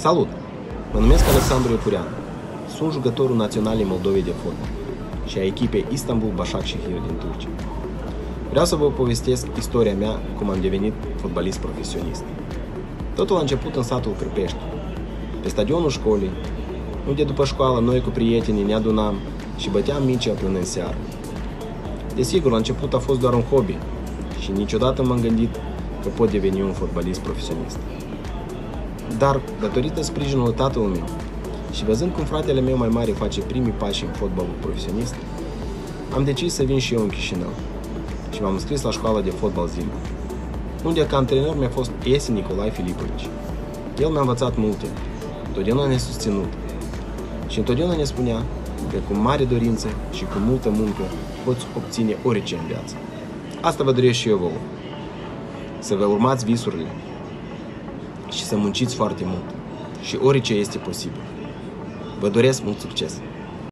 Salut! Mă numesc Alexandru Epurian. Sunt jucătorul naționalei Moldovei de fotbal și a echipei Istanbul Başakşehir din Turcia. Vreau să vă povestesc istoria mea cum am devenit fotbalist profesionist. Totul a început în satul Cârpești, pe stadionul școlii, unde după școală noi cu prietenii ne adunam și băteam micea până în seară. Desigur, la început a fost doar un hobby și niciodată m-am gândit că pot deveni un fotbalist profesionist. Dar, datorită sprijinului tatălui meu și văzând cum fratele meu mai mare face primii pași în fotbalul profesionist, am decis să vin și eu în Chișinău și m-am înscris la școala de fotbal Zimă, unde ca antrenor mi-a fost Esi Nicolae Filipovici. El mi-a învățat multe, întotdeauna ne-a susținut și întotdeauna ne spunea că cu mare dorință și cu multă muncă poți obține orice în viață. Asta vă doresc și eu vouă. Să vă urmați visurile și să munciți foarte mult și orice este posibil. Vă doresc mult succes!